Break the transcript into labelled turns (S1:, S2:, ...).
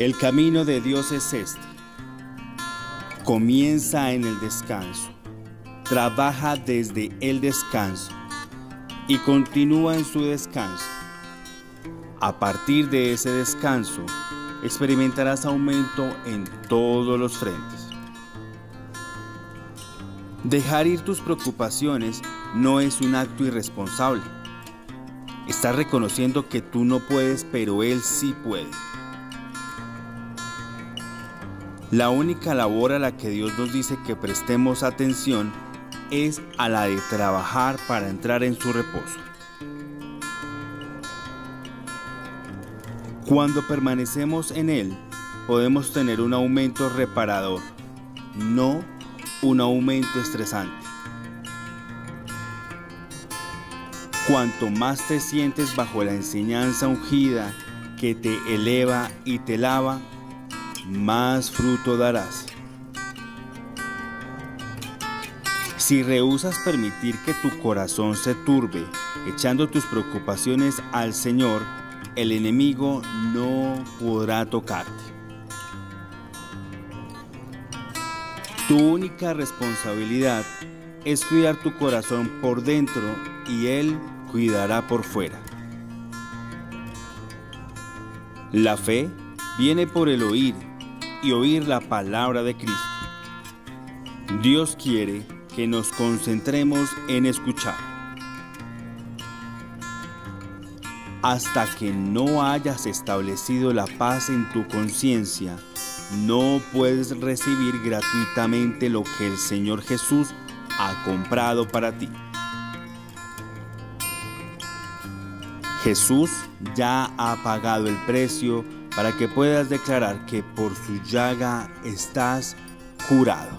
S1: El camino de Dios es este. Comienza en el descanso, trabaja desde el descanso y continúa en su descanso. A partir de ese descanso, experimentarás aumento en todos los frentes. Dejar ir tus preocupaciones no es un acto irresponsable. Estás reconociendo que tú no puedes, pero Él sí puede. La única labor a la que Dios nos dice que prestemos atención es a la de trabajar para entrar en su reposo. Cuando permanecemos en Él, podemos tener un aumento reparador, no un aumento estresante. Cuanto más te sientes bajo la enseñanza ungida que te eleva y te lava, más fruto darás. Si rehusas permitir que tu corazón se turbe, echando tus preocupaciones al Señor, el enemigo no podrá tocarte. Tu única responsabilidad es cuidar tu corazón por dentro y Él cuidará por fuera. La fe viene por el oír y oír la palabra de Cristo. Dios quiere que nos concentremos en escuchar. Hasta que no hayas establecido la paz en tu conciencia, no puedes recibir gratuitamente lo que el Señor Jesús ha comprado para ti. Jesús ya ha pagado el precio para que puedas declarar que por su llaga estás curado.